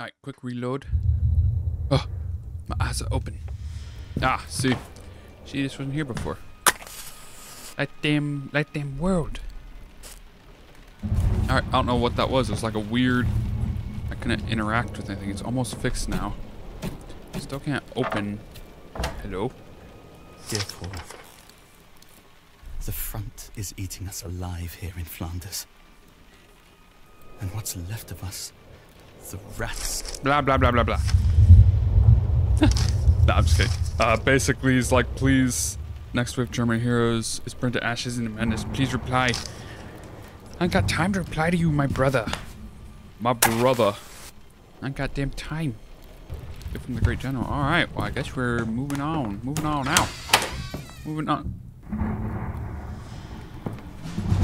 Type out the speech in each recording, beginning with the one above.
Alright, quick reload. Oh, my eyes are open. Ah, see. See, this wasn't here before. That damn, that damn world. Alright, I don't know what that was. It was like a weird... I couldn't interact with anything. It's almost fixed now. Still can't open. Hello? Dear Paul, the front is eating us alive here in Flanders. And what's left of us, the rats. Blah, blah, blah, blah, blah. nah, I'm just kidding. Uh, basically, he's like, please, next wave German heroes is burned to ashes in madness. Please reply. I ain't got time to reply to you, my brother. My brother. I ain't got damn time. Get from the great general. All right, well, I guess we're moving on. Moving on out. Moving on.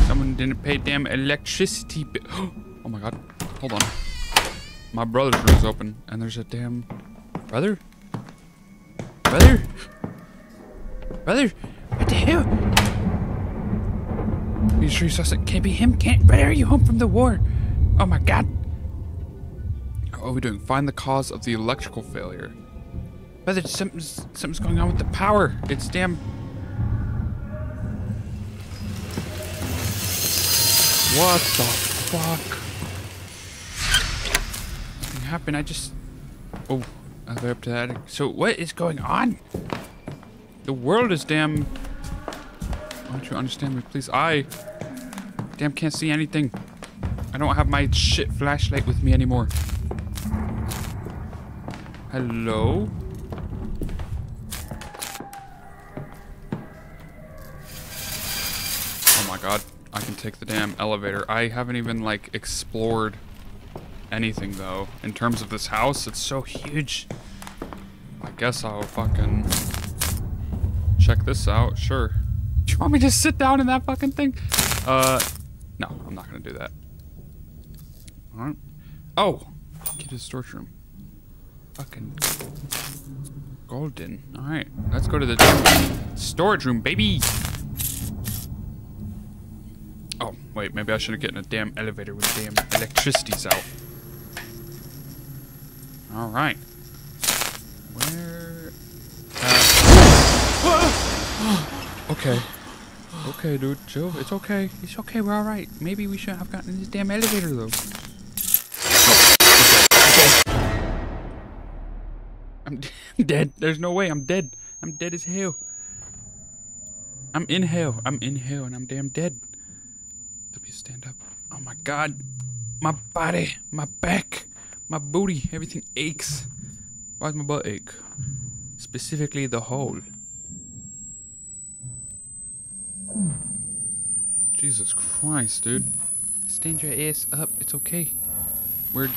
Someone didn't pay damn electricity bill. Oh my god. Hold on. My brother's room's open, and there's a damn... Brother? Brother? Brother? What the hell? Are You sure Sussex can't be him? Can't... Where are you home from the war? Oh my god. What are we doing? Find the cause of the electrical failure. Brother, something's, something's going on with the power. It's damn... What the fuck? Happened. I just... Oh, I go up to that. So what is going on? The world is damn... Don't you understand me, please? I... Damn can't see anything. I don't have my shit flashlight with me anymore. Hello? Oh my god. I can take the damn elevator. I haven't even, like, explored anything, though. In terms of this house, it's so huge. I guess I'll fucking check this out. Sure. Do you want me to sit down in that fucking thing? Uh, no, I'm not gonna do that. Alright. Oh! Get his storage room. Fucking golden. Alright, let's go to the storage room, baby! Oh, wait, maybe I should have gotten a damn elevator the damn electricity's out. Alright. Where... Uh, okay. Okay, dude, chill. It's okay. It's okay, we're alright. Maybe we shouldn't have gotten in this damn elevator, though. Okay. I'm dead. There's no way. I'm dead. I'm dead as hell. I'm in hell. I'm in hell and I'm damn dead. W, stand up. Oh my god. My body. My back. My booty. Everything aches. Why does my butt ache? Specifically the hole. Jesus Christ, dude. Stand your ass up. It's okay. We're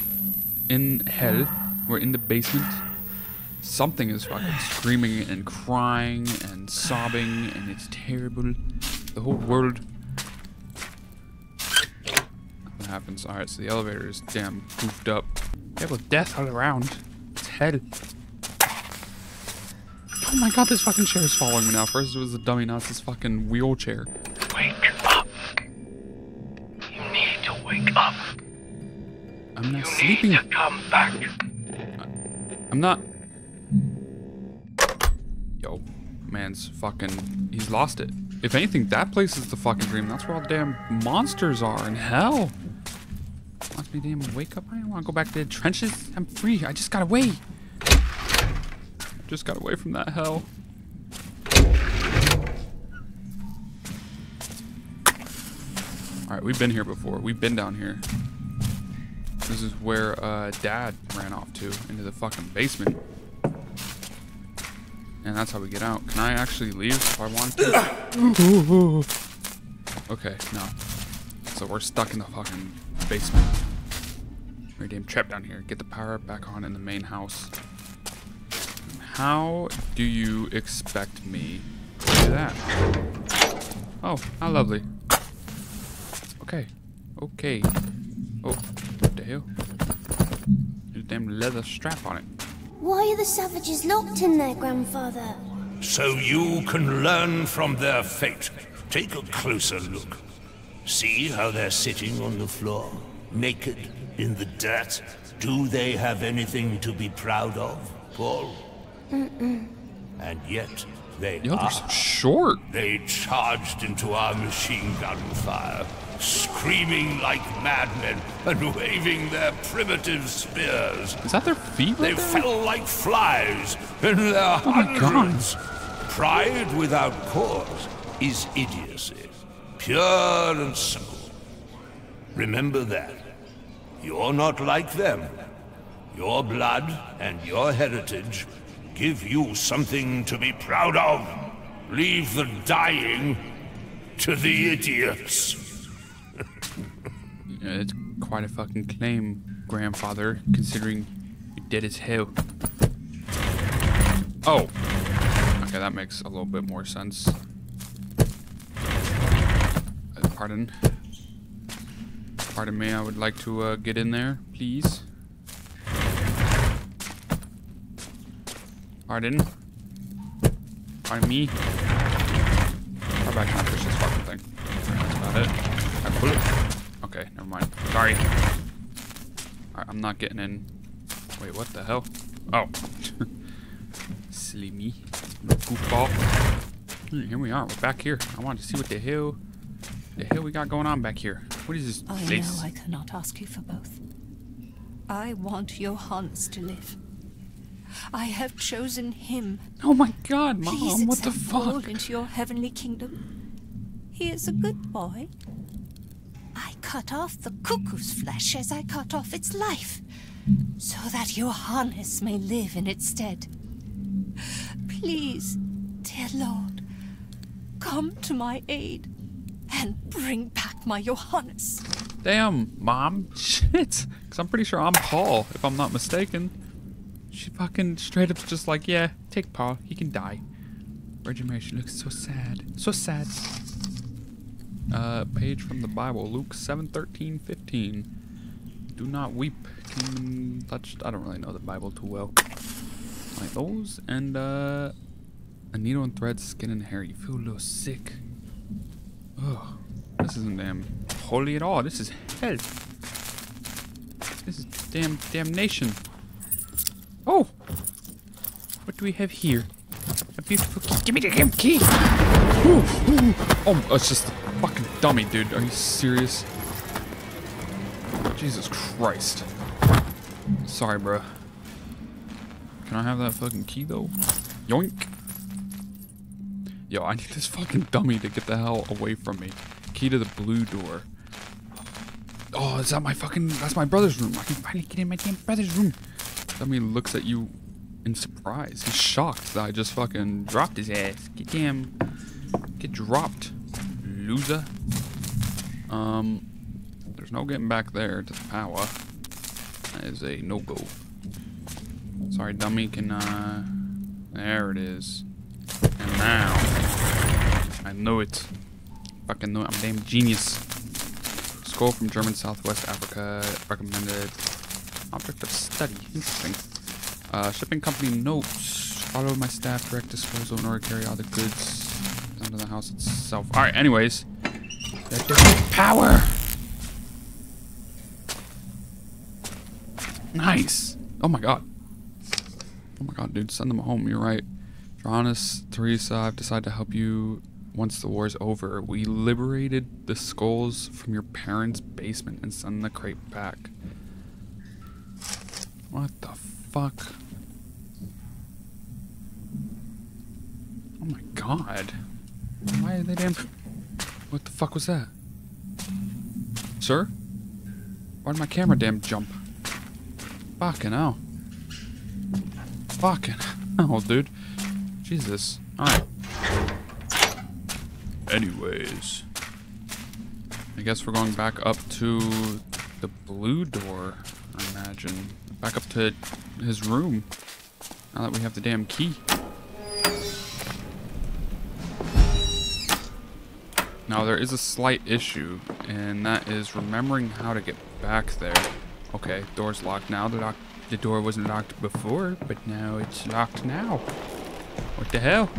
in hell. We're in the basement. Something is fucking screaming and crying and sobbing, and it's terrible. The whole world. What happens? Alright, so the elevator is damn goofed up. Yeah, with death all around. It's hell. Oh my god, this fucking chair is following me now. First it was a dummy, now it's this fucking wheelchair. Wake up. You need to wake up. I'm not You sleeping. need to come back. I'm not. Yo, man's fucking. He's lost it. If anything, that place is the fucking dream. That's where all the damn monsters are in hell. To damn wake up. I don't want to go back to the trenches. I'm free. I just got away. Just got away from that hell. Alright, we've been here before. We've been down here. This is where uh, Dad ran off to, into the fucking basement. And that's how we get out. Can I actually leave if I want to? okay, no. So we're stuck in the fucking basement. We're damn trapped down here. Get the power back on in the main house. How do you expect me to do that? Oh, how lovely. Okay. Okay. Oh, what the hell? There's a damn leather strap on it. Why are the savages locked in there, Grandfather? So you can learn from their fate. Take a closer look. See how they're sitting on the floor, naked in the dirt? Do they have anything to be proud of, Paul? And yet, they Yo, they're are. so short. They charged into our machine gun fire, screaming like madmen and waving their primitive spears. Is that their feet They there? fell like flies in their Oh my God. hundreds. Pride without cause is idiocy, pure and simple. Remember that. You're not like them. Your blood and your heritage give you something to be proud of. Leave the dying to the idiots. It's quite a fucking claim, grandfather, considering you're dead as hell. Oh. Okay, that makes a little bit more sense. Uh, Pardon. Pardon me, I would like to uh, get in there, please. Pardon. Pardon me. How about I and push this fucking thing? That's about it. I pull it. Okay, never mind. Sorry. Alright, I'm not getting in. Wait, what the hell? Oh. Silly me. Goofball. Hmm, here we are. We're back here. I wanted to see what the hell the hell we got going on back here. What is this I place? know I cannot ask you for both. I want Johannes to live. I have chosen him. Oh my god, mom, Please what the fuck? into your heavenly kingdom. He is a good boy. I cut off the cuckoo's flesh as I cut off its life, so that Johannes may live in its stead. Please, dear Lord, come to my aid and bring back my Johannes. Damn, mom. Shit. Cause I'm pretty sure I'm Paul, if I'm not mistaken. She fucking straight up just like, yeah, take Paul. He can die. Virgin Mary, she looks so sad. So sad. Uh, page from the Bible, Luke 7, 13, 15. Do not weep. Kingdom touched. I don't really know the Bible too well. Like those, and uh, a needle and thread, skin and hair. You feel a little sick. Ugh. This isn't damn holy at all. This is hell. This is damn damnation. Oh! What do we have here? A beautiful key. Give me the damn key! Ooh, ooh. Oh, it's just a fucking dummy, dude. Are you serious? Jesus Christ. Sorry, bro. Can I have that fucking key, though? Yoink. Yo, I need this fucking dummy to get the hell away from me. Key to the blue door. Oh, is that my fucking... That's my brother's room. I can finally get in my damn brother's room. Dummy looks at you in surprise. He's shocked that I just fucking dropped his ass. Get damn... Get dropped, loser. Um... There's no getting back there to the power. That is a no-go. Sorry, dummy. Can, uh... There it is. And now... I know it. Fucking know it. I'm a damn genius. Scroll from German Southwest Africa. Recommended. Object of study. Interesting. Uh, shipping company notes. Follow my staff. Direct disposal in order to carry all the goods down to the house itself. Alright, anyways. Power! Nice! Oh my god. Oh my god, dude. Send them home. You're right. Johannes, Teresa, I've decided to help you once the war's over. We liberated the skulls from your parents' basement and send the crate back. What the fuck? Oh my god. Why are they damn... What the fuck was that? Sir? Why did my camera damn jump? Fucking hell. Fucking hell, dude. Jesus. Alright. Anyways. I guess we're going back up to the blue door, I imagine. Back up to his room. Now that we have the damn key. Now there is a slight issue, and that is remembering how to get back there. Okay, door's locked now. The, lock the door wasn't locked before, but now it's locked now. What the hell?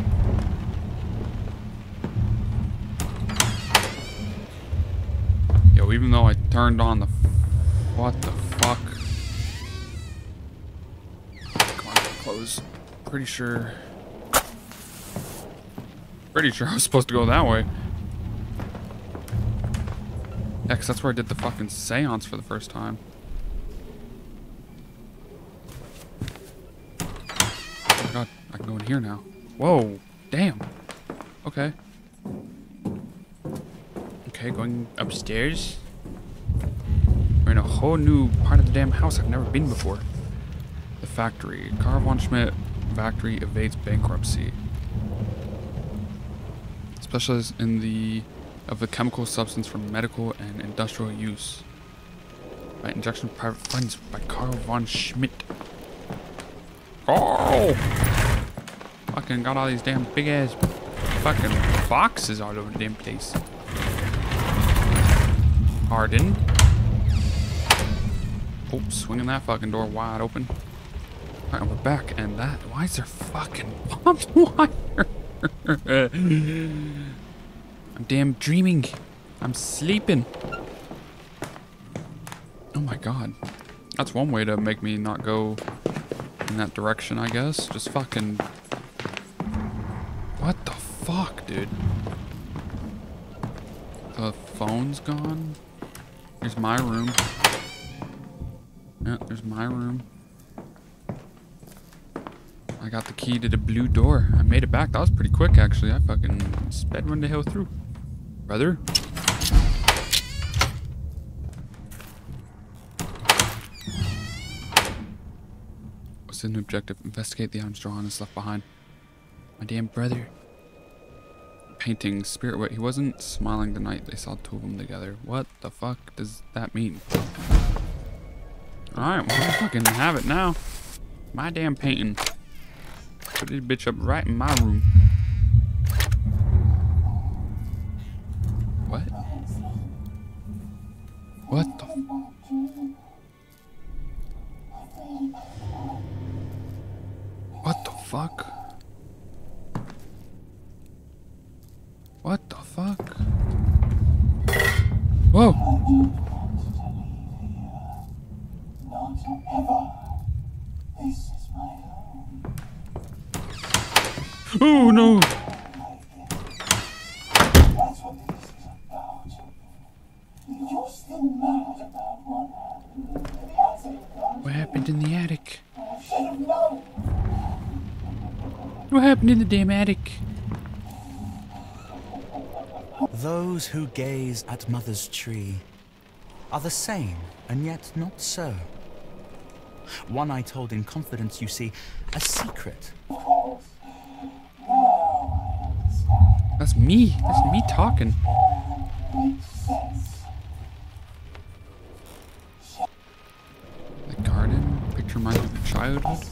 Yo, even though I turned on the... What the fuck? Come on, close. Pretty sure. Pretty sure I was supposed to go that way. Yeah, because that's where I did the fucking seance for the first time. Oh my god, I can go in here now. Whoa, damn. Okay. Okay, going upstairs. We're in a whole new part of the damn house I've never been before. The factory. Carl von Schmidt factory evades bankruptcy. Specializes in the of the chemical substance for medical and industrial use. By injection of private funds by Carl von Schmidt. Carl! Fucking got all these damn big ass fucking boxes all over the damn place. Harden. Oh, swinging that fucking door wide open. Alright, we're back, and that. Why is there fucking pumped wire? I'm damn dreaming. I'm sleeping. Oh my god. That's one way to make me not go in that direction, I guess. Just fucking. Dude? The phone's gone. Here's my room. Yeah, there's my room. I got the key to the blue door. I made it back. That was pretty quick, actually. I fucking sped one the hell through. Brother? What's the new objective? Investigate the items Johannes left behind. My damn brother. Painting spirit. Wait, he wasn't smiling the night they saw two of them together. What the fuck does that mean? Alright, well, I fucking have it now. My damn painting. Put this bitch up right in my room. What the fuck? Whoa! Oh no! What happened in the attic? What happened in the damn attic? Those who gaze at Mother's tree are the same, and yet not so. One I told in confidence, you see, a secret. That's me. That's me talking. The garden. Picture reminds of childhood.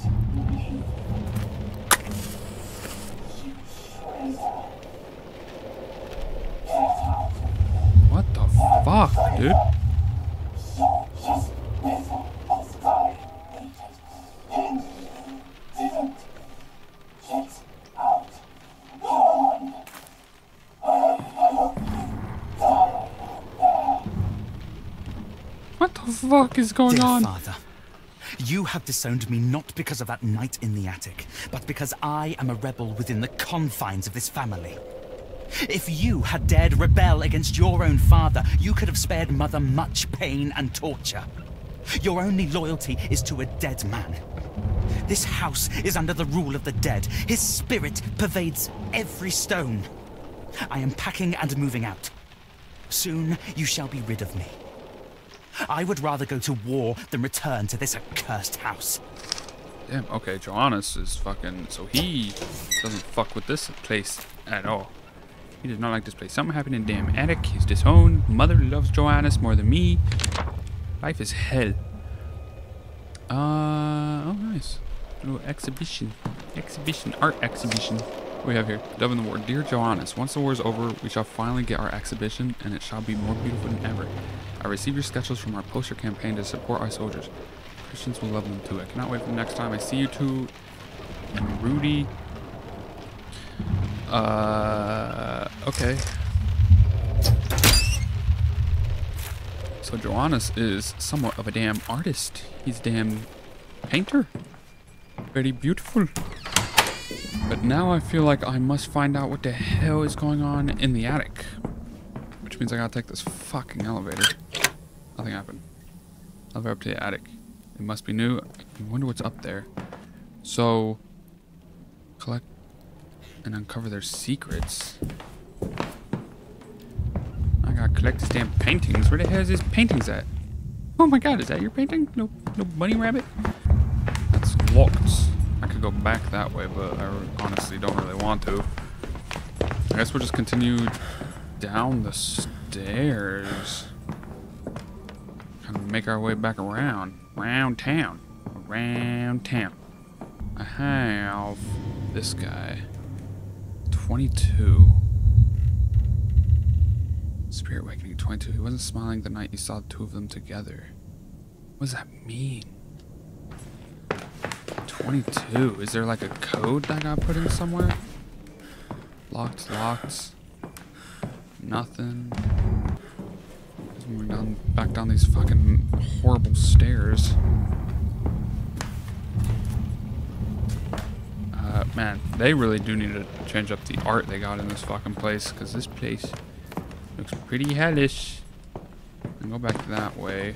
What the fuck, dude? What the fuck is going Dear on? Father, you have disowned me not because of that night in the attic, but because I am a rebel within the confines of this family. If you had dared rebel against your own father, you could have spared Mother much pain and torture. Your only loyalty is to a dead man. This house is under the rule of the dead. His spirit pervades every stone. I am packing and moving out. Soon you shall be rid of me. I would rather go to war than return to this accursed house. Damn, okay, Johannes is fucking... So he doesn't fuck with this place at all. He does not like this place. Something happened in damn attic. He's disowned. Mother loves Johannes more than me. Life is hell. Uh, oh nice. Little exhibition. Exhibition. Art exhibition. What we have here? Dove in the War. Dear Johannes, once the war is over, we shall finally get our exhibition, and it shall be more beautiful than ever. I received your sketches from our poster campaign to support our soldiers. Christians will love them too. I cannot wait for the next time I see you two and Rudy. Uh, okay. So Johannes is somewhat of a damn artist. He's a damn painter. Very beautiful. But now I feel like I must find out what the hell is going on in the attic. Which means I gotta take this fucking elevator. Nothing happened. Elevator up to the attic. It must be new. I wonder what's up there. So, collect and uncover their secrets. I gotta collect his damn paintings. Where the hell is his paintings at? Oh my god, is that your painting? No, no bunny rabbit? That's locked. I could go back that way, but I honestly don't really want to. I guess we'll just continue down the stairs. Of make our way back around. Around town. Around town. I have this guy. 22. Spirit Awakening 22. He wasn't smiling the night you saw the two of them together. What does that mean? 22. Is there like a code that got put in somewhere? Locked, locked. Nothing. We're down, back down these fucking horrible stairs. Uh, man, they really do need to change up the art they got in this fucking place, because this place looks pretty hellish. Go back that way.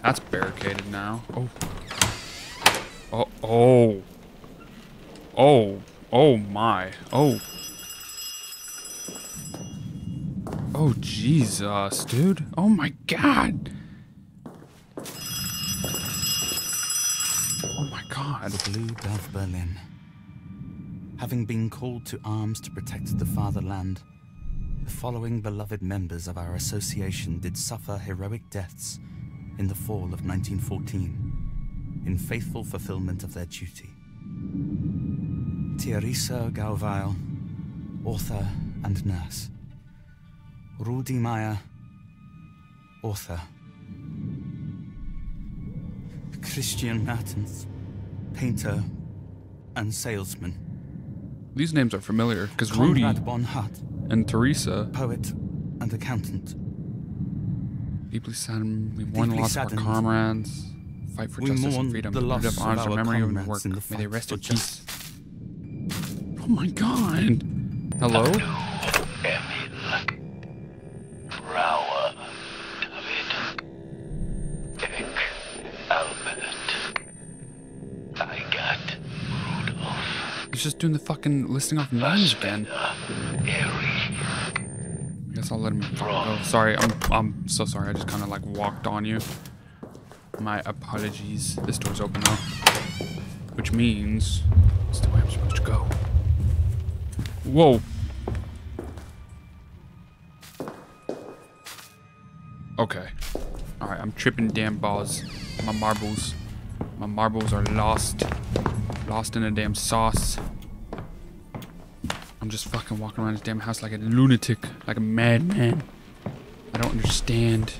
That's barricaded now. Oh. Oh, oh. Oh, oh my. Oh. Oh, Jesus, dude. Oh my god. Oh my god. The Blue Berlin. Having been called to arms to protect the fatherland, the following beloved members of our association did suffer heroic deaths in the fall of 1914, in faithful fulfillment of their duty. Teresa Gauweil, author and nurse. Rudi Meyer, author. Christian Mertens, painter and salesman. These names are familiar because Rudy Conrad Bonhart, and Teresa poet and accountant. deeply saddened. We mourn the loss of our comrades. Fight for We justice mourn and freedom. the Live loss up of honors our their memory and comrades work. in the May they rest for in peace. Oh my god. Hello? Emil, Frauer, David, Dick, Albert, Eigat, Rudolph, He's just doing the fucking listing off names again. Harry, I guess I'll let him oh, go. Sorry, I'm I'm so sorry. I just kind of like walked on you. My apologies. This door's open though, which means it's the way I'm supposed to go. Whoa. Okay. All right, I'm tripping damn balls. My marbles, my marbles are lost, lost in a damn sauce. I'm just fucking walking around this damn house like a lunatic, like a madman. I don't understand.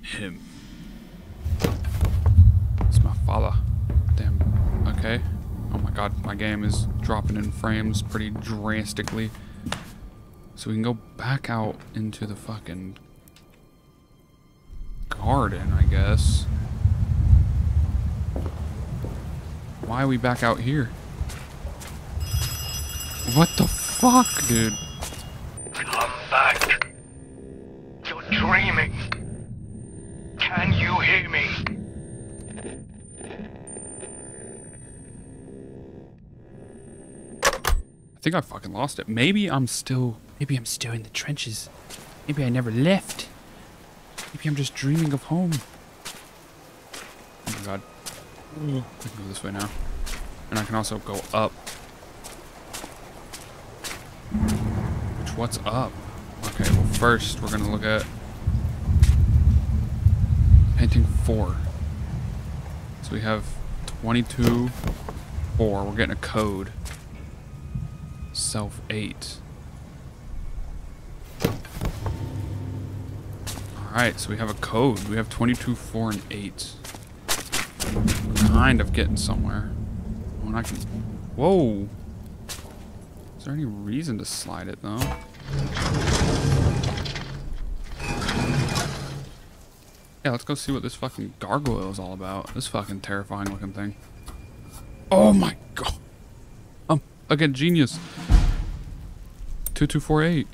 Him. It's my father. Damn. Okay. Oh my god, my game is dropping in frames pretty drastically. So we can go back out into the fucking garden, I guess. Why are we back out here? What the fuck, dude? come back. You're dreaming. Can you hear me? I think I fucking lost it. Maybe I'm still. Maybe I'm still in the trenches. Maybe I never left. Maybe I'm just dreaming of home. Oh my god. I can go this way now. And I can also go up. Which, what's up? Okay, well, first we're gonna look at painting four. So we have 22, 4. We're getting a code. Self 8. Alright, so we have a code. We have 22, 4, and 8. Kind of getting somewhere. When I can. Whoa! Is there any reason to slide it though? Yeah, let's go see what this fucking gargoyle is all about. This fucking terrifying looking thing. Oh my god. Um, again, genius. 2248.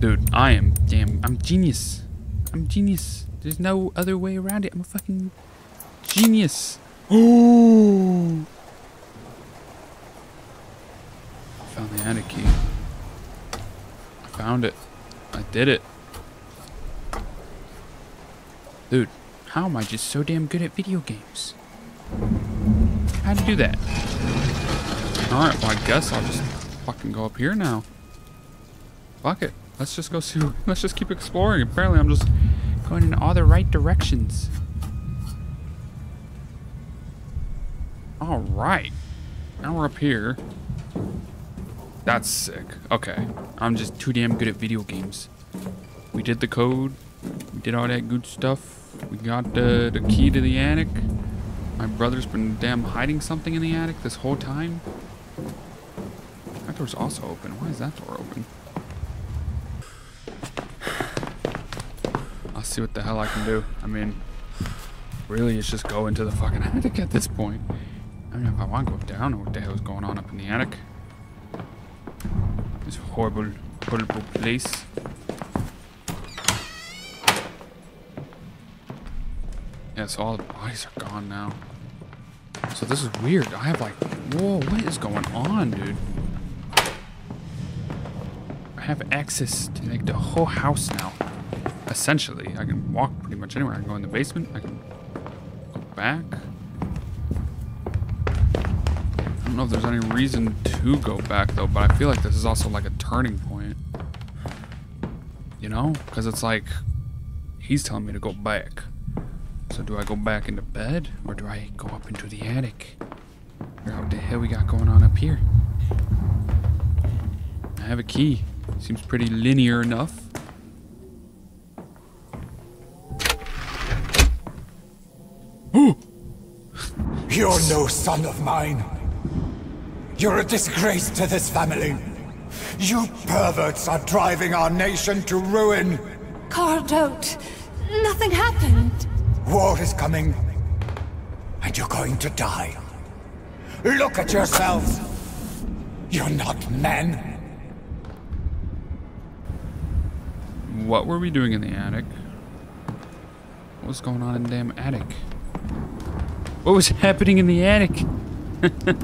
Dude, I am damn. I'm genius. I'm genius. There's no other way around it. I'm a fucking genius. Oh. Found the attic key. I found it. I did it. Dude, how am I just so damn good at video games? How'd you do that? Alright, well I guess I'll just fucking go up here now. Fuck it. Let's just go see. Let's just keep exploring. Apparently, I'm just going in all the right directions. All right. Now we're up here. That's sick. Okay. I'm just too damn good at video games. We did the code. We did all that good stuff. We got the, the key to the attic. My brother's been damn hiding something in the attic this whole time. That door's also open. Why is that door open? See what the hell I can do. I mean, really, it's just go into the fucking attic at this point. I mean, if I want to go down, what the hell is going on up in the attic? This horrible, horrible place. Yeah, so all the bodies are gone now. So this is weird. I have like, whoa, what is going on, dude? I have access to like the whole house now. Essentially, I can walk pretty much anywhere. I can go in the basement. I can go back. I don't know if there's any reason to go back though, but I feel like this is also like a turning point. You know? Because it's like, he's telling me to go back. So do I go back into bed or do I go up into the attic? Out what the hell we got going on up here. I have a key. Seems pretty linear enough. You're no son of mine. You're a disgrace to this family. You perverts are driving our nation to ruin. Carved out. Nothing happened. War is coming, and you're going to die. Look at yourselves. You're not men. What were we doing in the attic? What was going on in the damn attic? What was happening in the attic?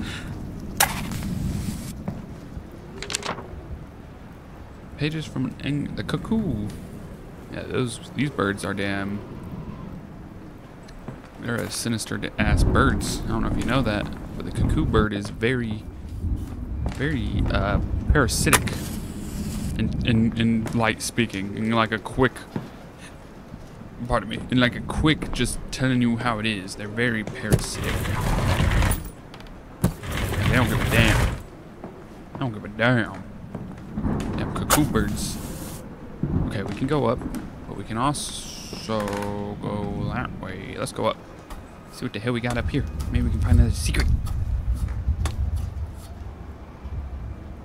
Pages from an eng the cuckoo. Yeah, those these birds are damn. They're a sinister ass birds. I don't know if you know that, but the cuckoo bird is very, very uh, parasitic. In, in in light speaking, in like a quick. Pardon me. In like a quick, just telling you how it is. They're very parasitic. They don't give a damn. I don't give a damn. Damn cuckoo birds. Okay, we can go up, but we can also go that way. Let's go up. See what the hell we got up here. Maybe we can find another secret.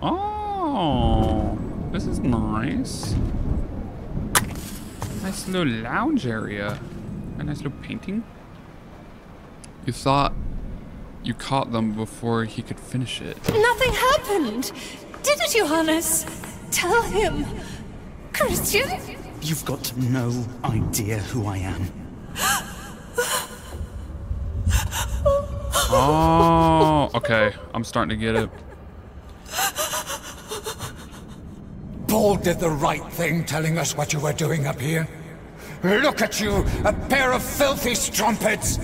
Oh, this is nice. Nice little lounge area. A nice little painting. You thought you caught them before he could finish it. Nothing happened. Did it, Johannes? Tell him. Christian? You've got no idea who I am. Oh, okay. I'm starting to get it. Paul did the right thing telling us what you were doing up here. Look at you, a pair of filthy strumpets!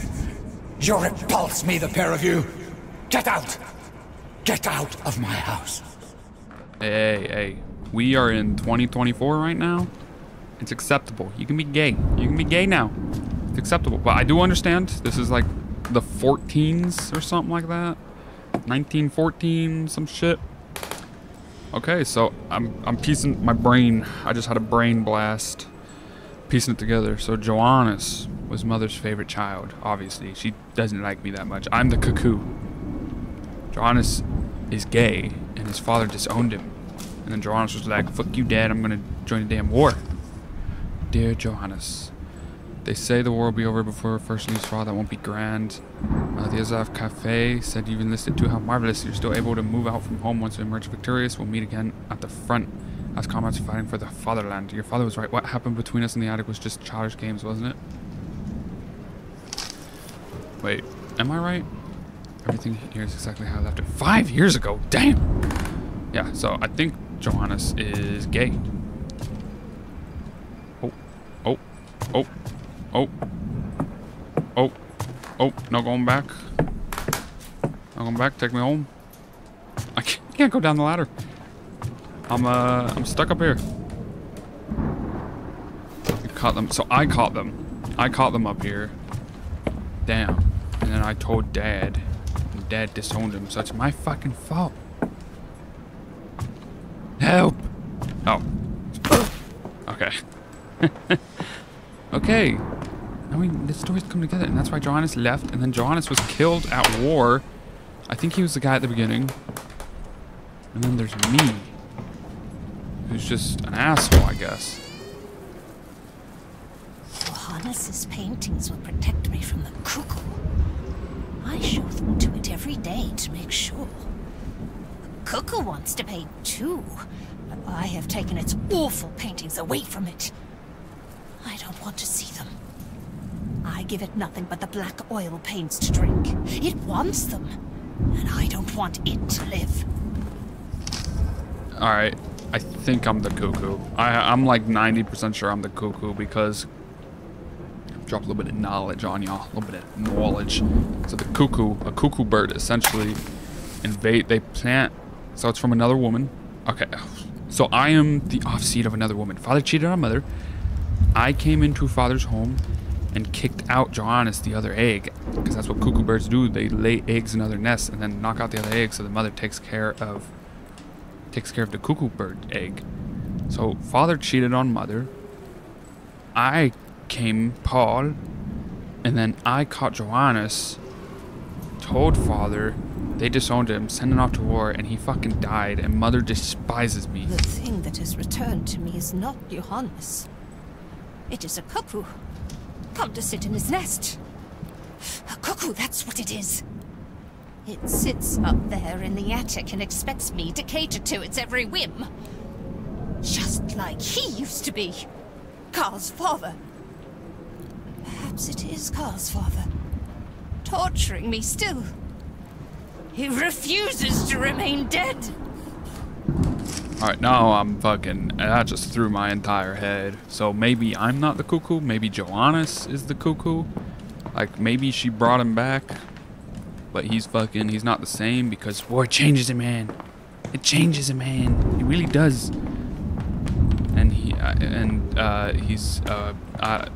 You repulse me, the pair of you! Get out! Get out of my house! Hey, hey, we are in 2024 right now. It's acceptable. You can be gay. You can be gay now. It's acceptable. But I do understand this is like the 14s or something like that. 1914, some shit. Okay, so I'm I'm piecing my brain. I just had a brain blast, piecing it together. So Johannes was mother's favorite child. Obviously, she doesn't like me that much. I'm the cuckoo. Johannes is gay, and his father disowned him. And then Johannes was like, "Fuck you, dad. I'm gonna join the damn war." Dear Johannes, they say the war will be over before first news fall. That won't be grand. Uh, the Azov Cafe said you've enlisted too. How marvelous. You're still able to move out from home once we emerge victorious. We'll meet again at the front as comrades fighting for the fatherland. Your father was right. What happened between us in the attic was just childish games, wasn't it? Wait, am I right? Everything here is exactly how I left it. Five years ago? Damn! Yeah, so I think Johannes is gay. Oh, oh, oh, oh, oh, oh, no going back. No going back, take me home. I can't, can't go down the ladder. I'm, uh, I'm stuck up here. You caught them, so I caught them. I caught them up here. Damn. And then I told Dad. And Dad disowned him, so it's my fucking fault. Help! Oh. Okay. okay. Stories come together, and that's why Johannes left, and then Johannes was killed at war. I think he was the guy at the beginning. And then there's me. Who's just an asshole, I guess. Johannes's paintings will protect me from the cuckoo. I show them to it every day to make sure. The cuckoo wants to paint too, but I have taken its awful paintings away from it. I don't want to see them. Give it nothing but the black oil paints to drink. It wants them, and I don't want it to live. Alright, I think I'm the cuckoo. I, I'm like 90% sure I'm the cuckoo because drop a little bit of knowledge on y'all, a little bit of knowledge. So the cuckoo, a cuckoo bird, essentially invade. They plant. So it's from another woman. Okay, so I am the offseed of another woman. Father cheated on mother. I came into father's home and kicked out Johannes, the other egg, because that's what cuckoo birds do. They lay eggs in other nests and then knock out the other egg, so the mother takes care of takes care of the cuckoo bird egg. So father cheated on mother. I came Paul, and then I caught Johannes, told father, they disowned him, sent him off to war, and he fucking died, and mother despises me. The thing that has returned to me is not Johannes. It is a cuckoo. Come to sit in his nest. A cuckoo, that's what it is. It sits up there in the attic and expects me to cater to its every whim. Just like he used to be. Carl's father. Perhaps it is Carl's father. Torturing me still. He refuses to remain dead. Alright, now I'm fucking. I just threw my entire head. So maybe I'm not the cuckoo. Maybe Johannes is the cuckoo. Like, maybe she brought him back. But he's fucking. He's not the same because war changes a man. It changes a man. It really does. And he. Uh, and, uh, he's. Uh, uh,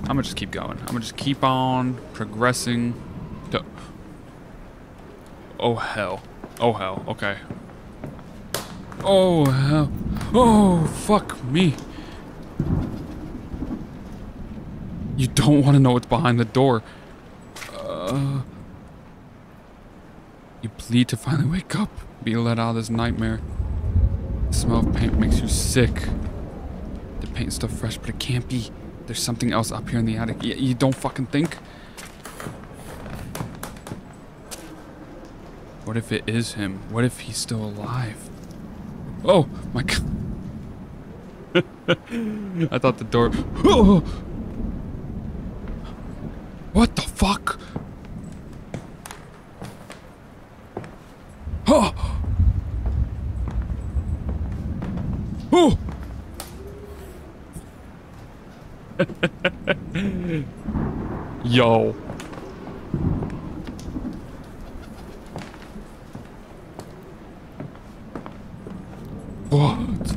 I'm gonna just keep going. I'm gonna just keep on progressing. To oh, hell. Oh, hell. Okay. Oh, hell. Oh, fuck me. You don't want to know what's behind the door. Uh, you plead to finally wake up, be let out of this nightmare. The smell of paint makes you sick. The paint's still fresh, but it can't be. There's something else up here in the attic. You don't fucking think? What if it is him? What if he's still alive? Oh my god. I thought the door. What the fuck? Oh! Oh! Yo. What?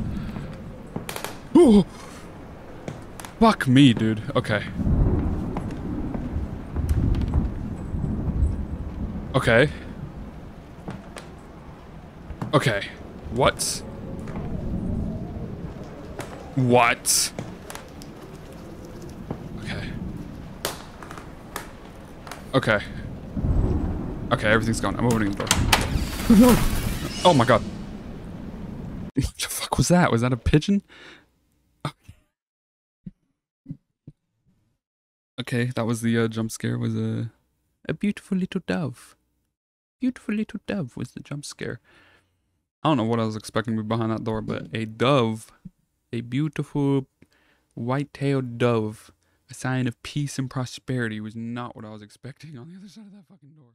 Oh! Fuck me, dude. Okay. Okay. Okay. What? What? Okay. Okay. Okay, everything's gone. I'm opening the door. Oh my god was that? Was that a pigeon? Okay, that was the uh, jump scare. Was a a beautiful little dove. Beautiful little dove was the jump scare. I don't know what I was expecting to be behind that door, but a dove, a beautiful white-tailed dove, a sign of peace and prosperity, was not what I was expecting on the other side of that fucking door.